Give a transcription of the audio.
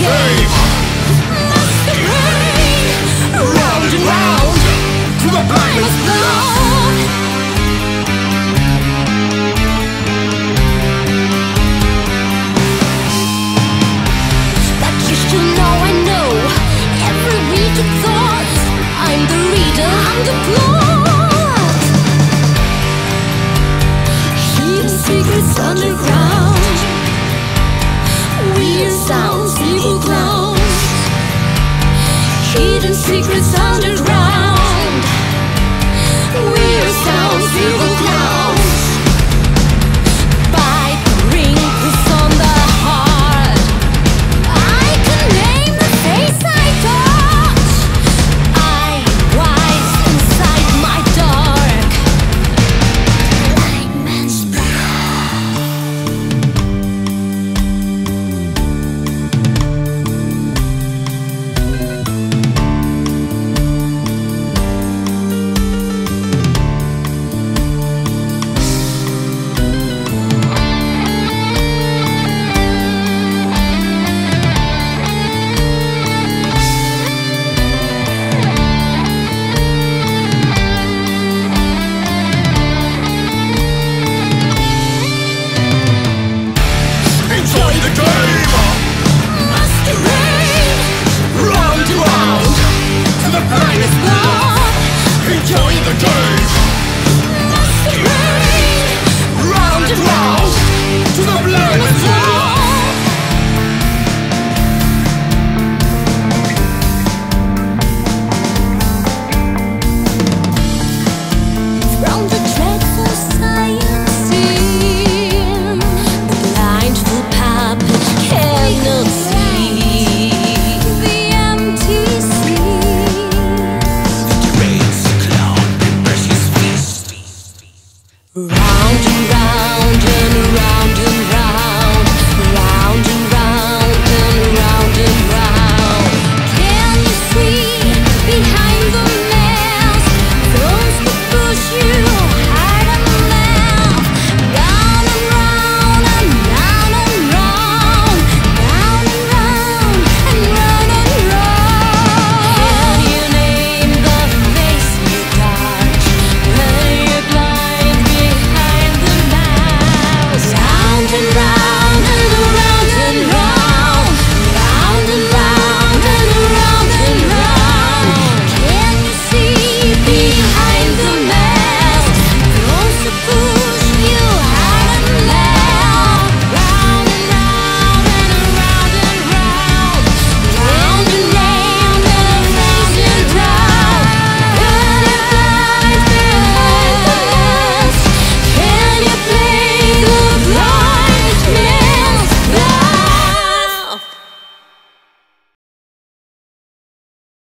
game. Round and round, to the blind must. But you should know I know every. I'm the reader, I'm the plot. Hidden secrets underground. Secrets.